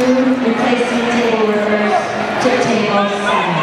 two, replacing table reference to table seven.